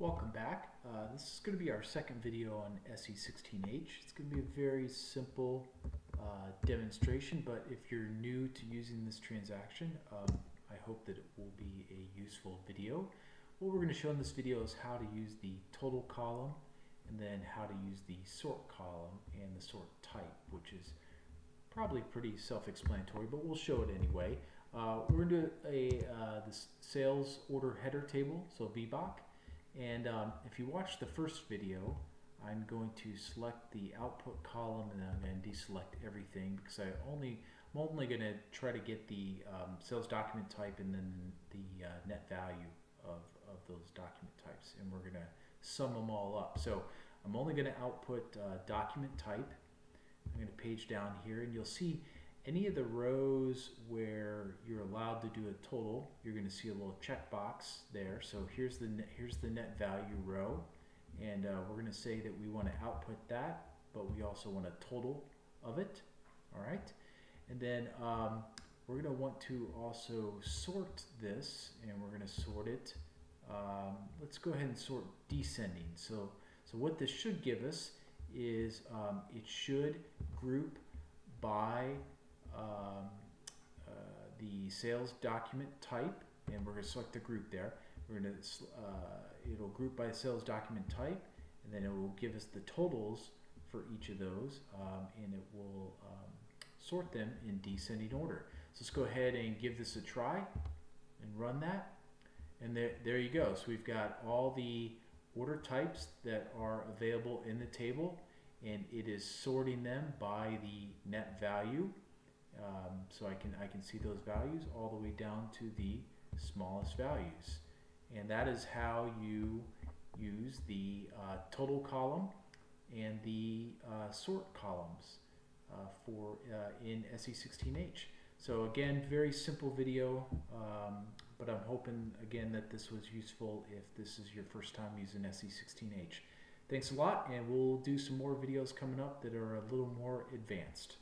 Welcome back. Uh, this is going to be our second video on SE16H. It's going to be a very simple uh, demonstration, but if you're new to using this transaction, um, I hope that it will be a useful video. What we're going to show in this video is how to use the total column and then how to use the sort column and the sort type, which is probably pretty self-explanatory, but we'll show it anyway. Uh, we're going to do a, uh, the sales order header table, so VBAK. And um, if you watch the first video, I'm going to select the output column and I'm going to deselect everything because I only, I'm only going to try to get the um, sales document type and then the uh, net value of, of those document types. And we're going to sum them all up. So I'm only going to output uh, document type. I'm going to page down here and you'll see any of the rows where you're allowed to do a total, you're going to see a little checkbox there. So here's the net, here's the net value row, and uh, we're going to say that we want to output that, but we also want a total of it. All right, and then um, we're going to want to also sort this, and we're going to sort it. Um, let's go ahead and sort descending. So so what this should give us is um, it should group by um, uh, the sales document type, and we're going to select the group there. We're going to uh, it'll group by sales document type, and then it will give us the totals for each of those, um, and it will um, sort them in descending order. So let's go ahead and give this a try and run that. And there, there you go. So we've got all the order types that are available in the table and it is sorting them by the net value um, so I can I can see those values all the way down to the smallest values. And that is how you use the uh, total column and the uh, sort columns uh, for uh, in SE16H so again very simple video um, but I'm hoping again that this was useful if this is your first time using SE16H thanks a lot and we'll do some more videos coming up that are a little more advanced